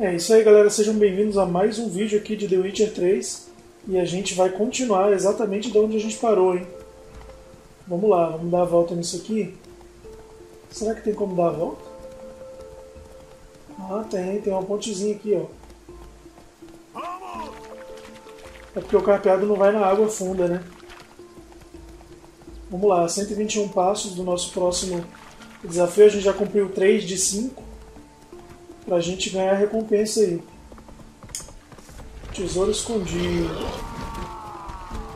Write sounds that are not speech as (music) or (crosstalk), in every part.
É isso aí, galera. Sejam bem-vindos a mais um vídeo aqui de The Witcher 3. E a gente vai continuar exatamente de onde a gente parou, hein? Vamos lá, vamos dar a volta nisso aqui. Será que tem como dar a volta? Ah, tem. Tem uma pontezinha aqui, ó. É porque o carpeado não vai na água funda, né? Vamos lá, 121 passos do nosso próximo desafio. A gente já cumpriu 3 de 5. Pra gente ganhar a recompensa aí. Tesouro escondido.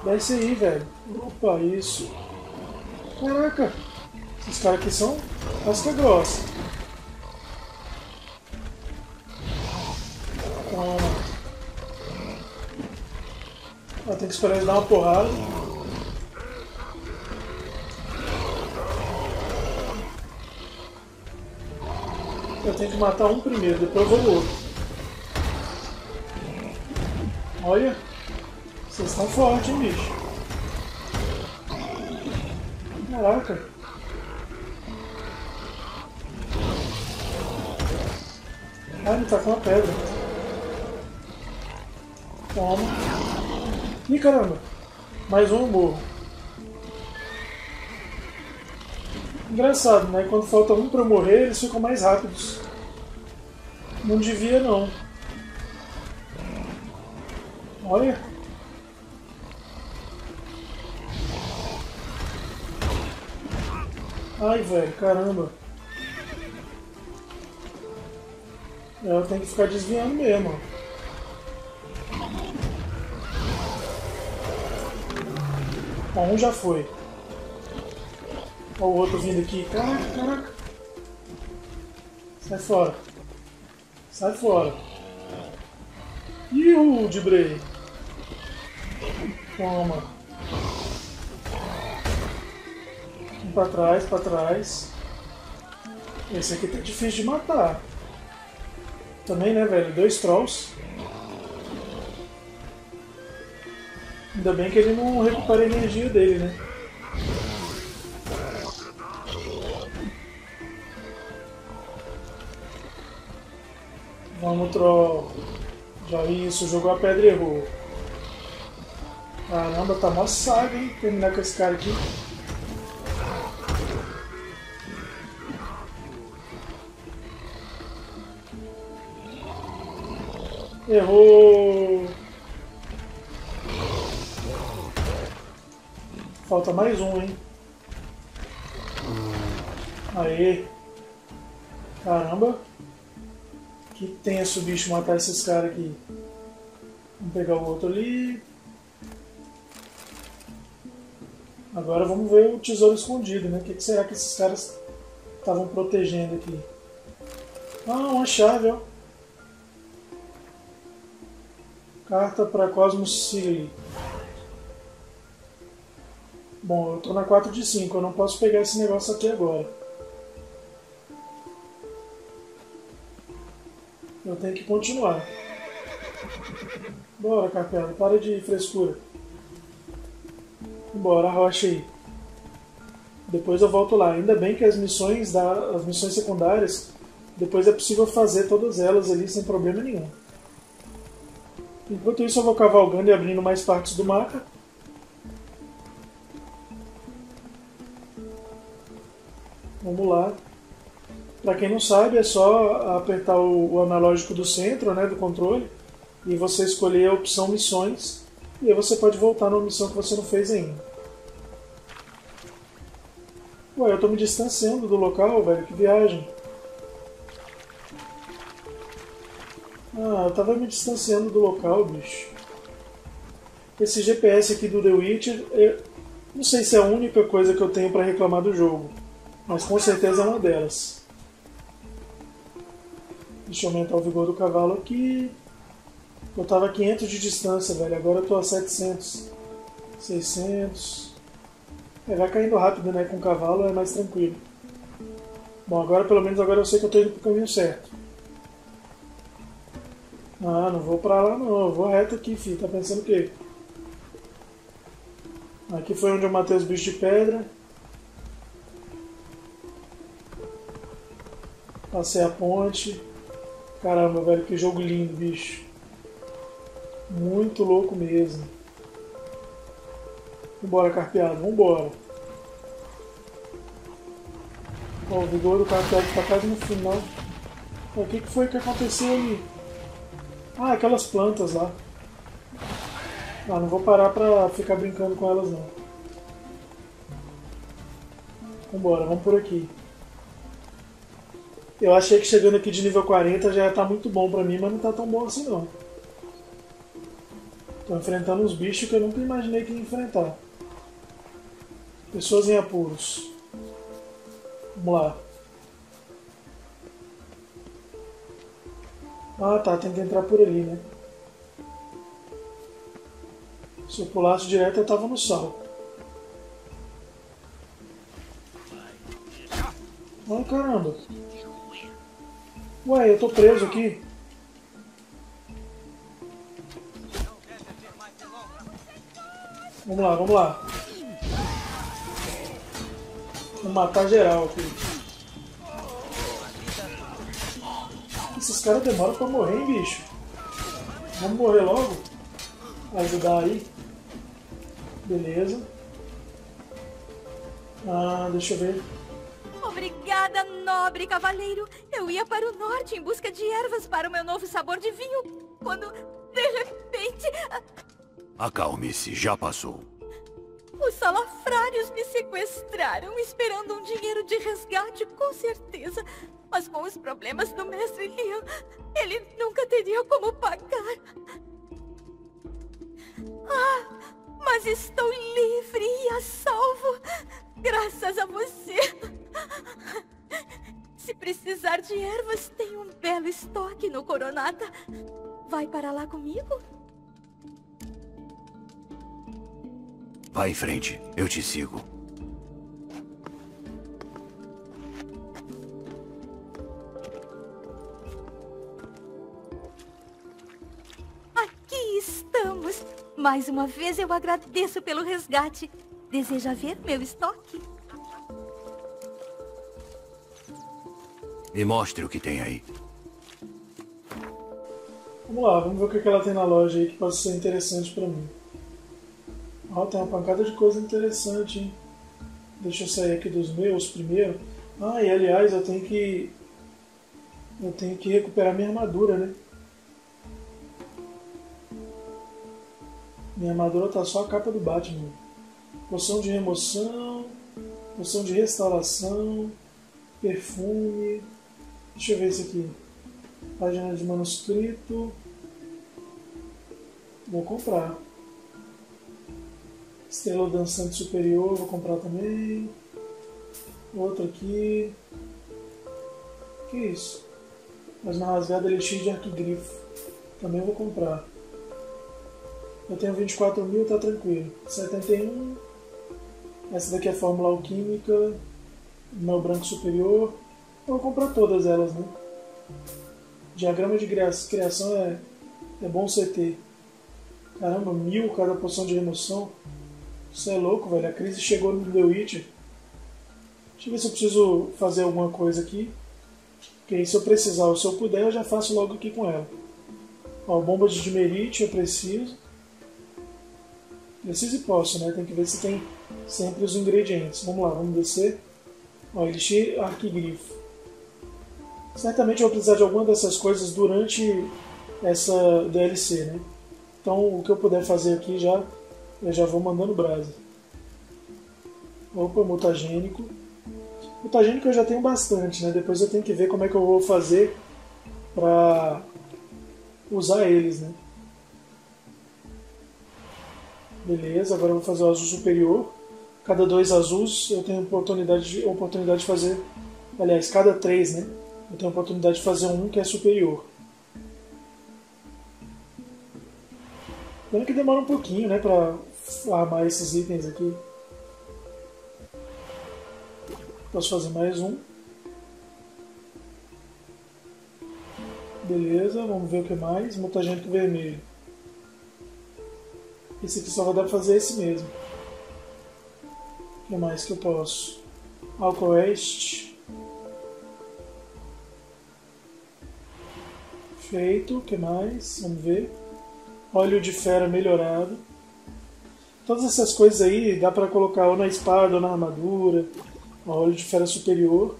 Desce aí, velho. Opa, isso. Caraca. Esses caras aqui são casca grossa. Toma. Ah, tem que esperar eles dar uma porrada. Eu tenho que matar um primeiro, depois eu vou outro. Olha, vocês estão fortes, hein, bicho. Caraca. Ah, ele tá com a pedra. Toma. Ih, caramba. Mais um morro. Engraçado, né? Quando falta um pra morrer, eles ficam mais rápidos. Não devia, não. Olha. Ai, velho, caramba. Ela tem que ficar desviando mesmo. Bom, um já foi. Olha o outro vindo aqui. Caraca, caraca. Sai fora. Sai fora. Ih, o de Bray. Toma. Um pra trás, pra trás. Esse aqui tá difícil de matar. Também, né, velho? Dois trolls. Ainda bem que ele não recupera a energia dele, né? Vamos, troll. Já isso, jogou a pedra e errou. Caramba, tá mó saga, hein? Terminar com esse cara aqui. Errou! Falta mais um, hein? Aê! Caramba! Que tenso o bicho matar esses caras aqui. Vamos pegar o outro ali. Agora vamos ver o tesouro escondido, né? O que, será que esses caras estavam protegendo aqui? Ah, uma chave, ó. Carta para Cosmos City. Bom, eu tô na 4 de 5, eu não posso pegar esse negócio aqui agora. Eu tenho que continuar. Bora, Capela, para de frescura. Bora, rocha aí. Depois eu volto lá. Ainda bem que as missões, da, as missões secundárias, depois é possível fazer todas elas ali sem problema nenhum. Enquanto isso eu vou cavalgando e abrindo mais partes do mapa. Vamos lá. Para quem não sabe, é só apertar o, o, analógico do centro, né, do controle, e você escolher a opção missões, e aí você pode voltar numa missão que você não fez ainda. Ué, eu estou me distanciando do local, velho, que viagem. Ah, eu tava me distanciando do local, bicho. Esse GPS aqui do The Witcher, eu não sei se é a única coisa que eu tenho para reclamar do jogo, mas com certeza é uma delas. Deixa eu aumentar o vigor do cavalo aqui. Eu tava a 500 de distância, velho. Agora eu tô a 700. 600. É, vai caindo rápido, né? Com o cavalo é mais tranquilo. Bom, agora pelo menos agora eu sei que eu tô indo pro caminho certo. Ah, não vou pra lá não. Eu vou reto aqui, filho. Tá pensando o quê? Aqui foi onde eu matei os bichos de pedra. Passei a ponte. Caramba, velho, que jogo lindo, bicho. Muito louco mesmo. Vambora, carpeado, vambora. Ó, o vigor do carpeado tá quase no final. o que, que foi que aconteceu ali? Ah, aquelas plantas lá. Ah, não vou parar pra ficar brincando com elas não. Vambora, vamos por aqui. Eu achei que chegando aqui de nível 40 já tá muito bom pra mim, mas não tá tão bom assim não. Tô enfrentando uns bichos que eu nunca imaginei que ia enfrentar. Pessoas em apuros. Vamos lá. Ah tá, tem que entrar por ali, né? Se eu pulasse direto eu tava no sal. Ai caramba. Ué, eu tô preso aqui. Vamos lá, vamos lá. Vou matar geral aqui. Esses caras demoram pra morrer, hein, bicho? Vamos morrer logo? Ajudar aí. Beleza. Ah, deixa eu ver. Obrigada, nobre cavaleiro. Eu ia para o norte em busca de ervas para o meu novo sabor de vinho. Quando, de repente... Acalme-se, já passou. Os salafrários me sequestraram, esperando um dinheiro de resgate, com certeza. Mas com os problemas do mestre Liam, ele nunca teria como pagar. Ah, mas estou livre e a salvo, graças a você. Se precisar de ervas, tem um belo estoque no Coronata. Vai para lá comigo? Vá em frente, eu te sigo. Aqui estamos. Mais uma vez eu agradeço pelo resgate. Deseja ver meu estoque? Me mostre o que tem aí. Vamos lá, vamos ver o que ela tem na loja aí que pode ser interessante para mim. Ó, tem uma pancada de coisa interessante, hein? Deixa eu sair aqui dos meus primeiro. Ah, e aliás, eu tenho que. Eu tenho que recuperar minha armadura, né? Minha armadura tá só a capa do Batman. Poção de remoção, poção de restauração, perfume. Deixa eu ver isso aqui. Página de manuscrito. Vou comprar. Estrela Dançante Superior, vou comprar também. Outro aqui. Que isso? Mais uma rasgada elixir de arquigrifo. Também vou comprar. Eu tenho 24 mil, tá tranquilo. 71. Essa daqui é a fórmula alquímica. Meu branco superior. Eu vou comprar todas elas, né? Diagrama de criação é, é bom você ter. Caramba, mil cada poção de remoção. Isso é louco, velho. A crise chegou no The Witcher. Deixa eu ver se eu preciso fazer alguma coisa aqui. Porque aí, se eu precisar ou se eu puder, eu já faço logo aqui com ela. Ó, bomba de dimerite eu preciso. Preciso e posso, né? Tem que ver se tem sempre os ingredientes. Vamos lá, vamos descer. Ó, elixir arquigrifo. Certamente eu vou precisar de alguma dessas coisas durante essa DLC, né? Então o que eu puder fazer aqui já eu já vou mandando brasa. Opa, mutagênico. Mutagênico eu já tenho bastante, né? Depois eu tenho que ver como é que eu vou fazer pra usar eles, né? Beleza, agora eu vou fazer o azul superior. Cada dois azuis eu tenho oportunidade de, oportunidade de fazer. Aliás, cada três, né? Eu tenho oportunidade de fazer um que é superior. Pena que demora um pouquinho, né? Pra armar esses itens aqui. Posso fazer mais um. Beleza, vamos ver o que mais. Mutagênico vermelho. Esse aqui só vai dar pra fazer esse mesmo. O que mais que eu posso? Alcoeste. Feito, o que mais? Vamos ver. Óleo de fera melhorado. Todas essas coisas aí dá pra colocar ou na espada ou na armadura. óleo de fera superior.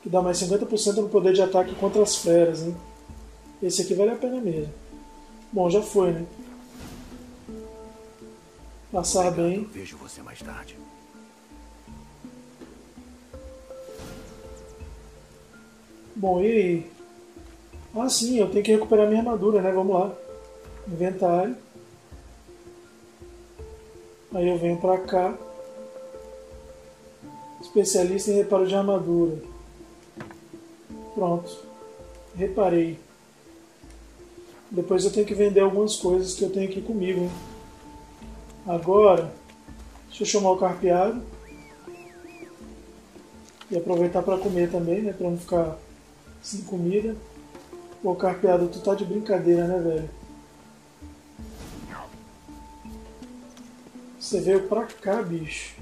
Que dá mais 50% no poder de ataque contra as feras, hein? Esse aqui vale a pena mesmo. Bom, já foi, né? Passar bem. Vejo você mais tarde. Bom, e aí? Ah, sim, eu tenho que recuperar minha armadura, né? Vamos lá. Inventário. Aí eu venho pra cá. Especialista em reparo de armadura. Pronto. Reparei. Depois eu tenho que vender algumas coisas que eu tenho aqui comigo. Hein? Agora, deixa eu chamar o carpeado. E aproveitar para comer também, né? Para não ficar sem comida. Pô, carpeado, tu tá de brincadeira, né, velho? Você veio pra cá, bicho.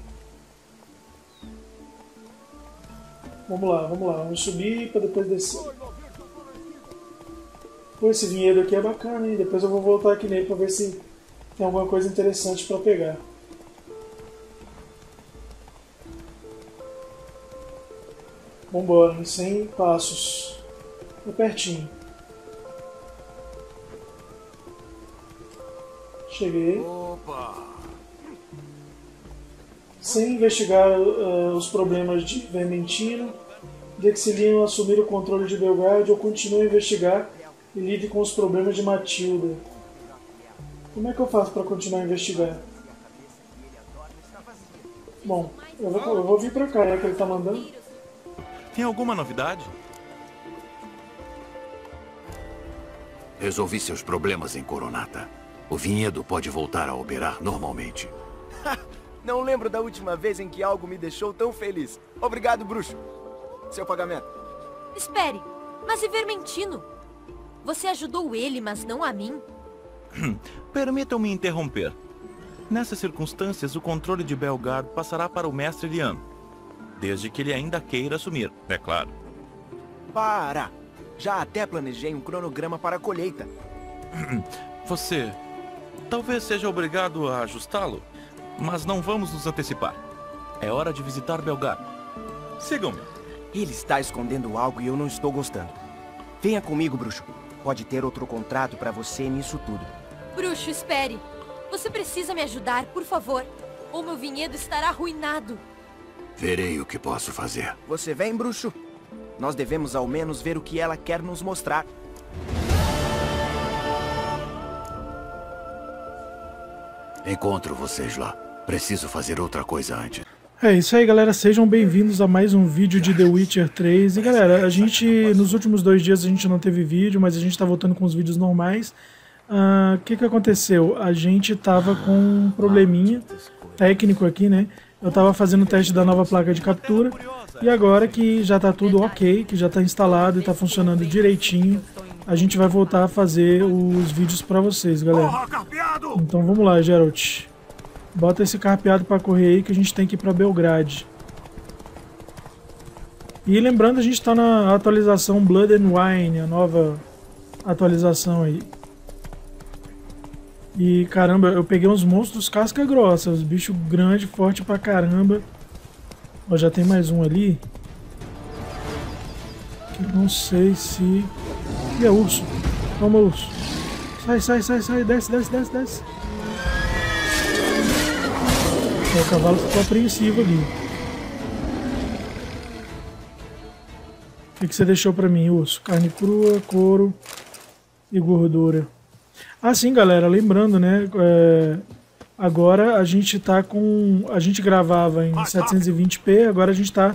Vamos lá, vamos lá. Vamos subir para depois descer. Pô, esse vinhedo aqui é bacana, hein? Depois eu vou voltar aqui nele para ver se tem alguma coisa interessante para pegar. Vambora, em 100 passos. É pertinho. Cheguei. Opa! Sem investigar uh, os problemas de Vermentino, Dexiliano assumir o controle de Belgrade ou continua a investigar e lide com os problemas de Matilda. Como é que eu faço para continuar a investigar? Bom, eu vou, eu vou vir pra cá, é que ele tá mandando. Tem alguma novidade? Resolvi seus problemas em Coronata. O vinhedo pode voltar a operar normalmente. Não lembro da última vez em que algo me deixou tão feliz. Obrigado, bruxo. Seu pagamento. Espere, mas e Vermentino? Você ajudou ele, mas não a mim? Permitam-me interromper. Nessas circunstâncias, o controle de Belgard passará para o mestre Lian. Desde que ele ainda queira assumir, é claro. Para! Já até planejei um cronograma para a colheita. Você talvez seja obrigado a ajustá-lo, mas não vamos nos antecipar. É hora de visitar Belgard. Sigam-me. Ele está escondendo algo e eu não estou gostando. Venha comigo, bruxo. Pode ter outro contrato para você nisso tudo. Bruxo, espere. Você precisa me ajudar, por favor. Ou meu vinhedo estará arruinado. Verei o que posso fazer. Você vem, bruxo? Nós devemos ao menos ver o que ela quer nos mostrar. Encontro vocês lá. Preciso fazer outra coisa antes. É isso aí, galera. Sejam bem-vindos a mais um vídeo de The Witcher 3. E, galera, a gente, nos últimos dois dias a gente não teve vídeo, mas a gente tá voltando com os vídeos normais. O uh, que que aconteceu? A gente tava com um probleminha técnico aqui, né? Eu tava fazendo o teste da nova placa de captura. E agora que já tá tudo ok, que já tá instalado e tá funcionando direitinho, a gente vai voltar a fazer os vídeos pra vocês, galera. Então vamos lá, Geralt. Bota esse carpeado para correr aí que a gente tem que ir para Belgrade. E lembrando, a gente está na atualização Blood and Wine, a nova atualização aí. E caramba, eu peguei uns monstros casca grossa, os bichos grandes, forte pra caramba. Ó, já tem mais um ali. Que eu não sei se... Ih, é urso. Toma, urso. Sai, sai, sai, sai. Desce, desce, desce, desce. O cavalo ficou apreensivo ali. O que, que você deixou para mim, urso? Carne crua, couro e gordura. Ah, sim, galera, lembrando, né? É, agora a gente tá com. A gente gravava em 720p, agora a gente tá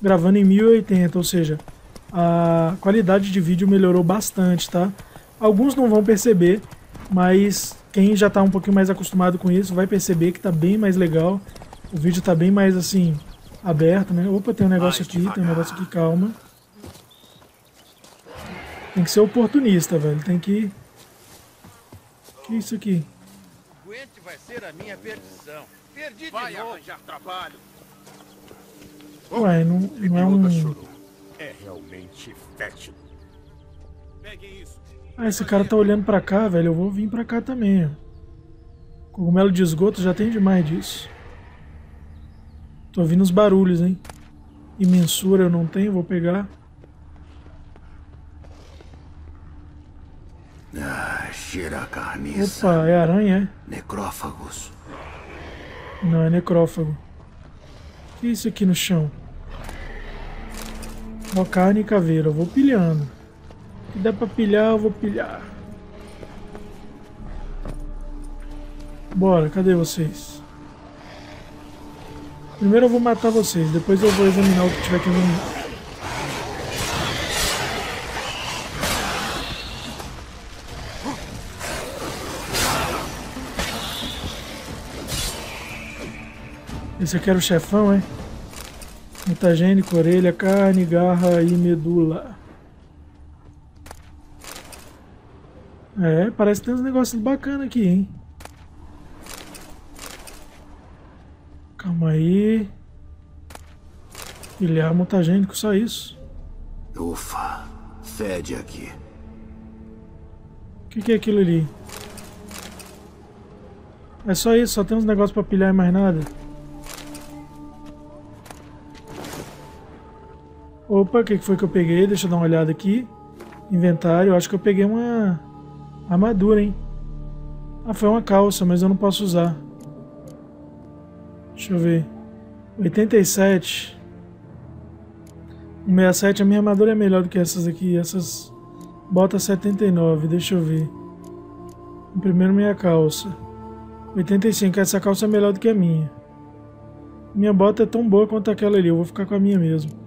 gravando em 1080, ou seja, a qualidade de vídeo melhorou bastante, tá? Alguns não vão perceber, mas quem já está um pouquinho mais acostumado com isso vai perceber que está bem mais legal. O vídeo está bem mais assim, aberto, né? Opa, tem um negócio aqui, tem um negócio aqui, calma. Tem que ser oportunista, velho. Tem que. Que é isso aqui? Gwent vai ser a minha perdição. Perdi vai arranjar trabalho. Ué, não, não é um. É realmente fétido. Ah, esse cara tá olhando pra cá, velho. Eu vou vir pra cá também. Cogumelo de esgoto já tem demais disso. Tô ouvindo os barulhos, hein? Imensura eu não tenho, vou pegar. Ah, cheira a carniça. Opa, é aranha, é? Necrófagos. Não, é necrófago. O que é isso aqui no chão? Ó, carne e caveira. Eu vou pilhando. O que dá pra pilhar, eu vou pilhar. Bora, cadê vocês? Primeiro eu vou matar vocês, depois eu vou examinar o que tiver que examinar. Esse aqui era o chefão, é? Mutagênico, orelha, carne, garra e medula. É, parece que tem uns negócios bacanas aqui, hein? Calma aí. Ilhar mutagênico, só isso. Ufa, fede aqui. O que, que é aquilo ali? É só isso, só tem uns negócios pra pilhar e mais nada. Opa, o que, foi que eu peguei? Deixa eu dar uma olhada aqui. Inventário, acho que eu peguei uma armadura, hein? Ah, foi uma calça, mas eu não posso usar. Deixa eu ver. 87. 67, a minha armadura é melhor do que essas aqui. Essas botas 79, deixa eu ver. Primeiro minha calça. 85, essa calça é melhor do que a minha. Minha bota é tão boa quanto aquela ali, eu vou ficar com a minha mesmo.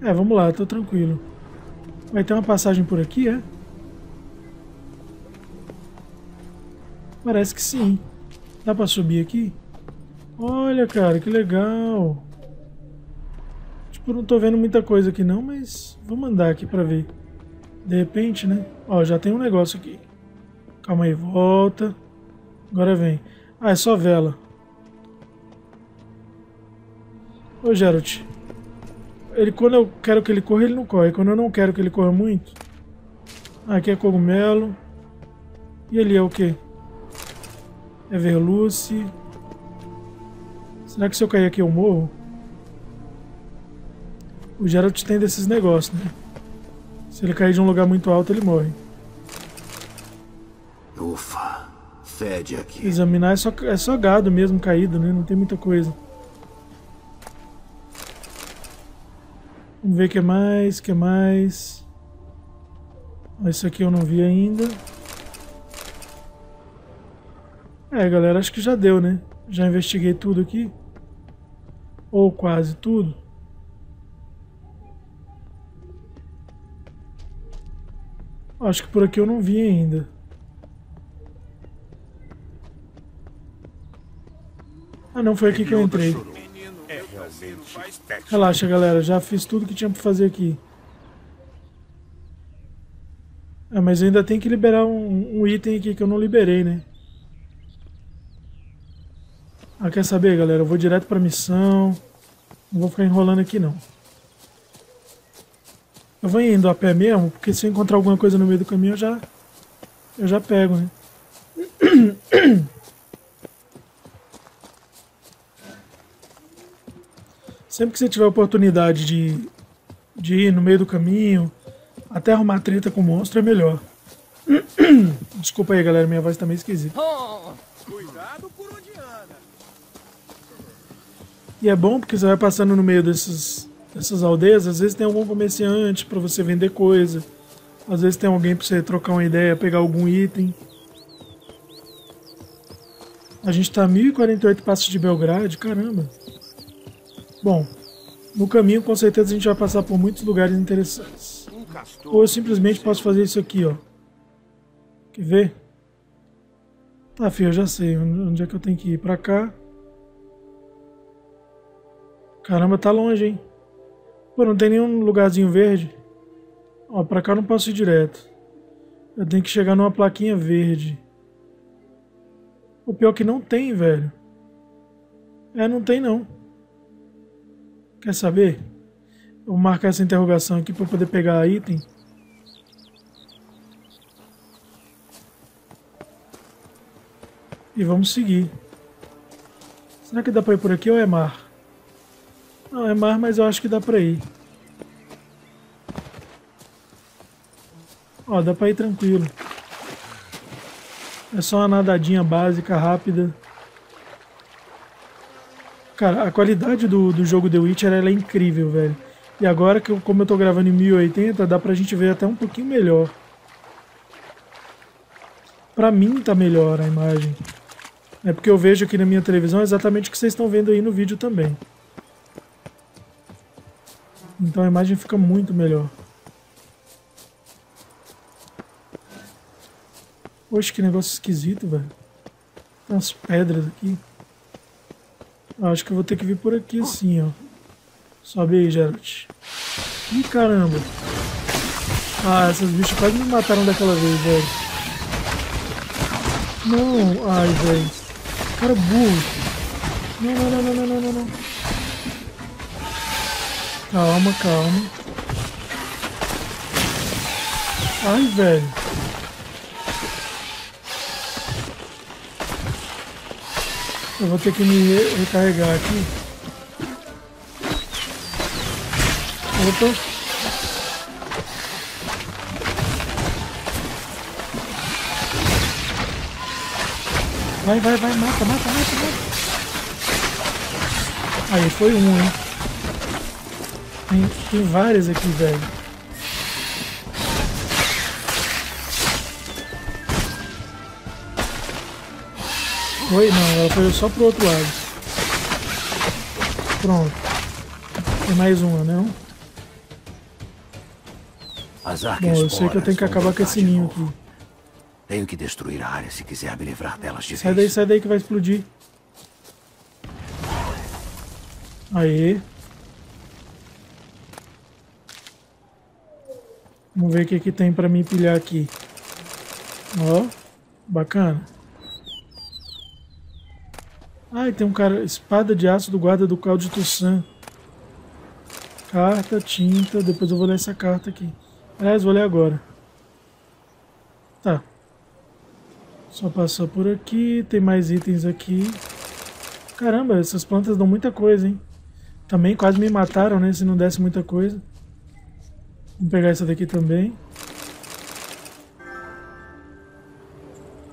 É, vamos lá, tô tranquilo. Vai ter uma passagem por aqui, é? Parece que sim. Dá pra subir aqui? Olha, cara, que legal. Tipo, não tô vendo muita coisa aqui não, mas vamos andar aqui pra ver. De repente, né? Ó, já tem um negócio aqui. Calma aí, volta. Agora vem. Ah, é só vela. Ô, Geralt. Ele, quando eu quero que ele corra, ele não corre. Quando eu não quero que ele corra muito... Aqui é cogumelo. E ali é o quê? Everluce. Será que se eu cair aqui eu morro? O Geralt tem desses negócios, né? Se ele cair de um lugar muito alto, ele morre. Ufa, fede aqui. Examinar é só, é só gado mesmo caído, né? Não tem muita coisa. Vamos ver o que mais, o que mais. Esse aqui eu não vi ainda. É, galera, acho que já deu, né? Já investiguei tudo aqui. Ou quase tudo. Acho que por aqui eu não vi ainda. Ah, não, foi aqui que eu entrei. Relaxa, galera, já fiz tudo que tinha pra fazer aqui. Ah, mas ainda tem que liberar um, um item aqui que eu não liberei, né? Ah, quer saber, galera? Eu vou direto pra missão. Não vou ficar enrolando aqui, não. Eu vou indo a pé mesmo, porque se eu encontrar alguma coisa no meio do caminho, eu já, eu já pego, né? (clears throat) Sempre que você tiver oportunidade de, de ir no meio do caminho, até arrumar treta com o monstro, é melhor. (clears throat) Desculpa aí, galera, minha voz tá meio esquisita. Cuidado por onde anda. E é bom porque você vai passando no meio desses, dessas aldeias, às vezes tem algum comerciante para você vender coisa. Às vezes tem alguém para você trocar uma ideia, pegar algum item. A gente tá a 1048 passos de Belgrade, caramba. Bom, no caminho com certeza a gente vai passar por muitos lugares interessantes. Ou eu simplesmente posso fazer isso aqui, ó. Quer ver? Tá, filho, eu já sei onde é que eu tenho que ir. Pra cá. Caramba, tá longe, hein? Pô, não tem nenhum lugarzinho verde. Ó, pra cá eu não posso ir direto. Eu tenho que chegar numa plaquinha verde. O pior que não tem, velho. É, não tem não. Quer saber? Vou marcar essa interrogação aqui para poder pegar item. E vamos seguir. Será que dá pra ir por aqui ou é mar? Não, é mar, mas eu acho que dá pra ir. Ó, dá pra ir tranquilo. É só uma nadadinha básica, rápida. Cara, a qualidade do, do jogo The Witcher é incrível, velho. E agora, que eu, como eu tô gravando em 1080, dá pra gente ver até um pouquinho melhor. Pra mim tá melhor a imagem. É porque eu vejo aqui na minha televisão exatamente o que vocês estão vendo aí no vídeo também. Então a imagem fica muito melhor. Poxa, que negócio esquisito, velho. Tem umas pedras aqui. Acho que eu vou ter que vir por aqui assim, ó. Sobe aí, Geralt. Ih, caramba. Ah, essas bichas quase me mataram daquela vez, velho. Não, ai, velho. Cara burro. Não, não, não, não, não, não, não. Calma, calma. Ai, velho. Eu vou ter que me recarregar aqui. Opa. Vai, vai, vai, mata, mata, mata, mata. Aí, foi um, hein? Tem, tem várias aqui, velho. Foi? Não, ela foi só pro outro lado. Pronto. Tem mais uma, não? As Bom, eu sei que eu tenho que acabar com esse ninho aqui. Tenho que destruir a área se quiser me livrar delas de Sai vez. daí, sai daí que vai explodir. Aê. Vamos ver o que, que tem pra mim pilhar aqui. Ó, bacana. Ai, tem um cara. Espada de aço do guarda do Cal de Tussan. Carta, tinta. Depois eu vou ler essa carta aqui. Aliás, vou ler agora. Tá. Só passar por aqui. Tem mais itens aqui. Caramba, essas plantas dão muita coisa, hein? Também quase me mataram, né? Se não desse muita coisa. Vamos pegar essa daqui também.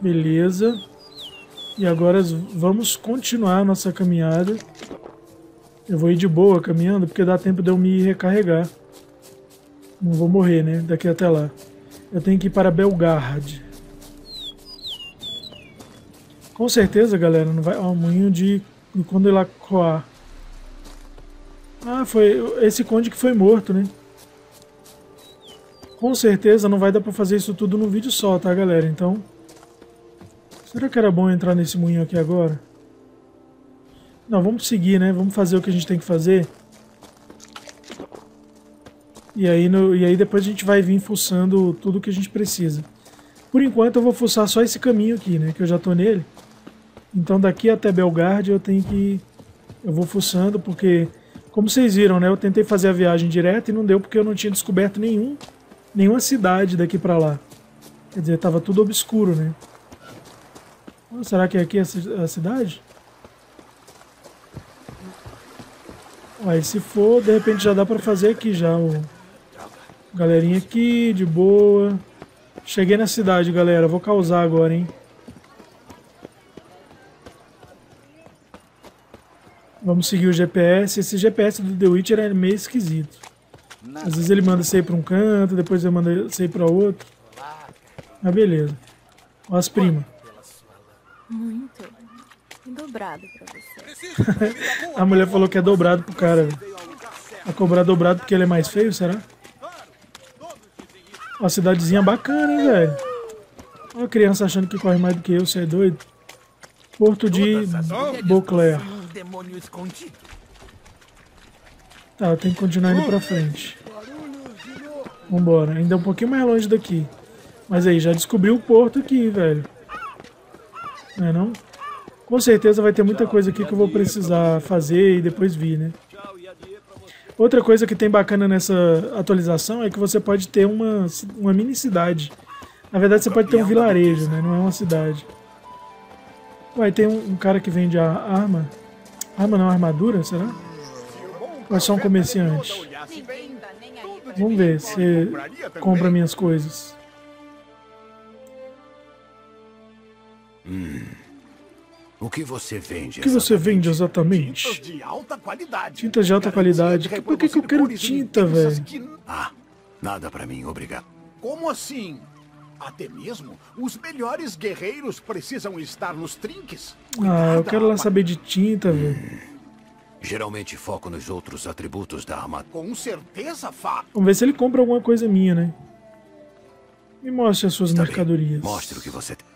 Beleza. E agora vamos continuar nossa caminhada. Eu vou ir de boa caminhando, porque dá tempo de eu me recarregar. Não vou morrer, né? Daqui até lá. Eu tenho que ir para Belgard. Com certeza, galera, não vai... Ó, o moinho de Condelacroix. Ah, foi esse conde que foi morto, né? Com certeza não vai dar pra fazer isso tudo num vídeo só, tá, galera? Então... Será que era bom entrar nesse moinho aqui agora? Não, vamos seguir, né? Vamos fazer o que a gente tem que fazer. E aí, no, e aí depois a gente vai vir fuçando tudo que a gente precisa. Por enquanto eu vou fuçar só esse caminho aqui, né? Que eu já tô nele. Então daqui até Belgard eu tenho que... Eu vou fuçando porque... Como vocês viram, né? Eu tentei fazer a viagem direta e não deu porque eu não tinha descoberto nenhum, nenhuma cidade daqui pra lá. Quer dizer, tava tudo obscuro, né? Será que é aqui a cidade? Aí se for, de repente já dá pra fazer aqui já o... Galerinha aqui, de boa. Cheguei na cidade, galera. Vou causar agora, hein? Vamos seguir o GPS. Esse GPS do The Witcher é meio esquisito. Às vezes ele manda você ir pra um canto, depois ele manda você ir pra outro. Mas beleza. Olha as primas. Muito. Dobrado pra você. (laughs) A mulher falou que é dobrado pro cara. Vai cobrar dobrado porque ele é mais feio, será? Uma cidadezinha bacana, hein, velho? Olha a criança achando que corre mais do que eu, você é doido? Porto de Beauclair. Tá, tenho que continuar indo pra frente. Vambora. Ainda é um pouquinho mais longe daqui. Mas aí, já descobri o porto aqui, velho. Não é não? Com certeza vai ter muita coisa aqui que eu vou precisar fazer e depois vir, né? Outra coisa que tem bacana nessa atualização é que você pode ter uma, uma mini cidade. Na verdade, você pode ter um vilarejo, né? Não é uma cidade. Vai ter um, um cara que vende a arma. Arma não, armadura, será? Ou é só um comerciante? Vamos ver se compra minhas coisas. Hum. O que você vende? O que você vende exatamente? Tintas de alta qualidade. Tintas de alta qualidade. Por que, que eu quero tinta, velho? Ah, nada pra mim, obrigado. Como assim? Até mesmo os melhores guerreiros precisam estar nos trinques. Ah, eu quero lá saber de tinta, velho. Geralmente foco nos outros atributos da armadura. Com certeza, Fá. Vamos ver se ele compra alguma coisa minha, né? Me mostre as suas Está mercadorias. Bem. Mostre o que você tem.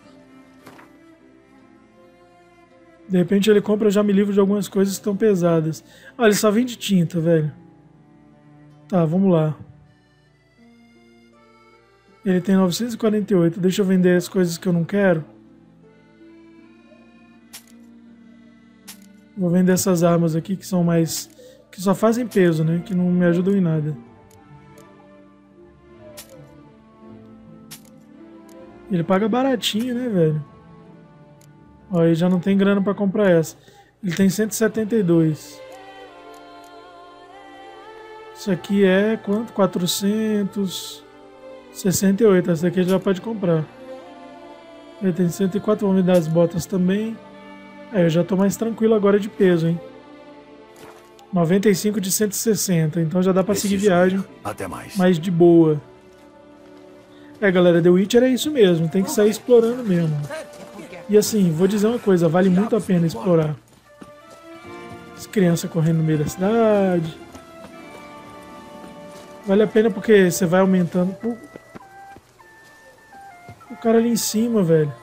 De repente ele compra, eu já me livro de algumas coisas que estão pesadas. Ah, ele só vende tinta, velho. Tá, vamos lá. Ele tem 948. Deixa eu vender as coisas que eu não quero. Vou vender essas armas aqui que são mais... Que só fazem peso, né? Que não me ajudam em nada. Ele paga baratinho, né, velho? Ele já não tem grana pra comprar essa. Ele tem 172. Isso aqui é quanto? 468. Essa aqui ele já pode comprar. Ele tem 104. Vamos me dar as botas também. É, eu já tô mais tranquilo agora de peso, hein? 95 de 160. Então já dá pra seguir viagem. Até mais. Mais de boa. É, galera, The Witcher é isso mesmo. Tem que sair explorando mesmo. E assim, vou dizer uma coisa, vale muito a pena explorar. As crianças correndo no meio da cidade. Vale a pena porque você vai aumentando. O cara ali em cima, velho.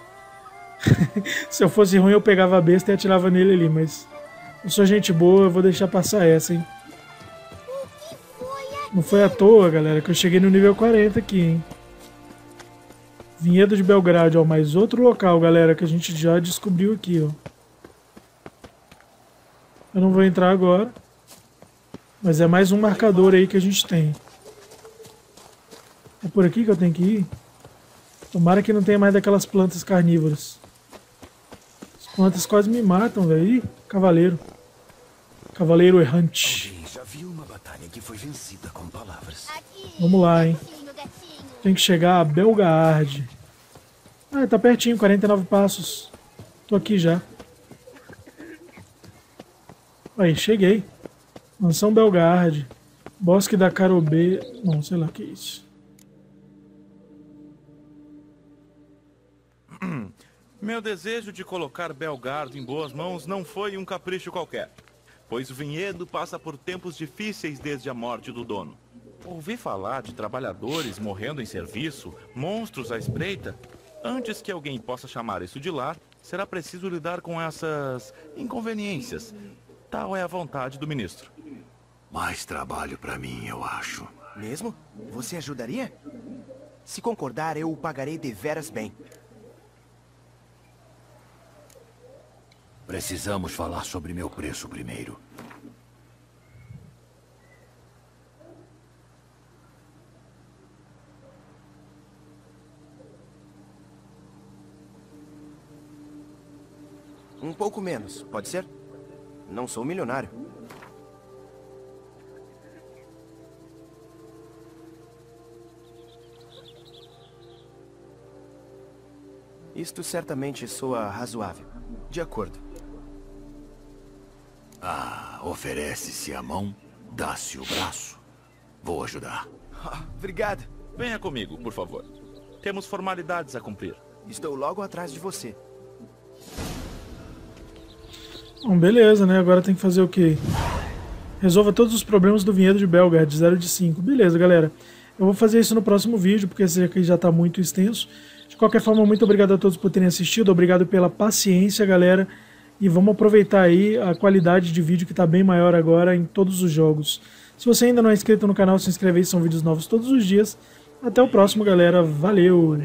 (laughs) Se eu fosse ruim, eu pegava a besta e atirava nele ali, mas. Eu sou gente boa, eu vou deixar passar essa, hein. Não foi à toa, galera, que eu cheguei no nível 40 aqui, hein. Vinhedo de Belgrado, ó, mais outro local, galera, que a gente já descobriu aqui, ó. Eu não vou entrar agora, mas é mais um marcador aí que a gente tem. É por aqui que eu tenho que ir? Tomara que não tenha mais daquelas plantas carnívoras. As plantas quase me matam, velho. Ih, Cavaleiro. Cavaleiro errante. Alguém já viu uma batalha que foi vencida com palavras. Vamos lá, hein. Tem que chegar a Belgaard. Ah, tá pertinho, 49 passos. Tô aqui já. Aí, cheguei. Mansão Belgard. Bosque da Carobê. Não, sei lá o que é isso. Meu desejo de colocar Belgardo em boas mãos não foi um capricho qualquer, pois o vinhedo passa por tempos difíceis desde a morte do dono. Ouvi falar de trabalhadores morrendo em serviço, monstros à espreita. Antes que alguém possa chamar isso de lar, será preciso lidar com essas inconveniências. Tal é a vontade do ministro. Mais trabalho para mim, eu acho. Mesmo? Você ajudaria? Se concordar, eu o pagarei deveras bem. Precisamos falar sobre meu preço primeiro. Um pouco menos, pode ser? Não sou milionário. Isto certamente soa razoável. De acordo. Ah, oferece-se a mão, dá-se o braço. Vou ajudar. Ah, obrigado. Venha comigo, por favor. Temos formalidades a cumprir. Estou logo atrás de você. Bom, beleza, né? Agora tem que fazer o quê? Resolva todos os problemas do vinhedo de Belgard, 0 de 5. Beleza, galera. Eu vou fazer isso no próximo vídeo, porque esse aqui já está muito extenso. De qualquer forma, muito obrigado a todos por terem assistido. Obrigado pela paciência, galera. E vamos aproveitar aí a qualidade de vídeo que está bem maior agora em todos os jogos. Se você ainda não é inscrito no canal, se inscreve aí, são vídeos novos todos os dias. Até o próximo, galera. Valeu!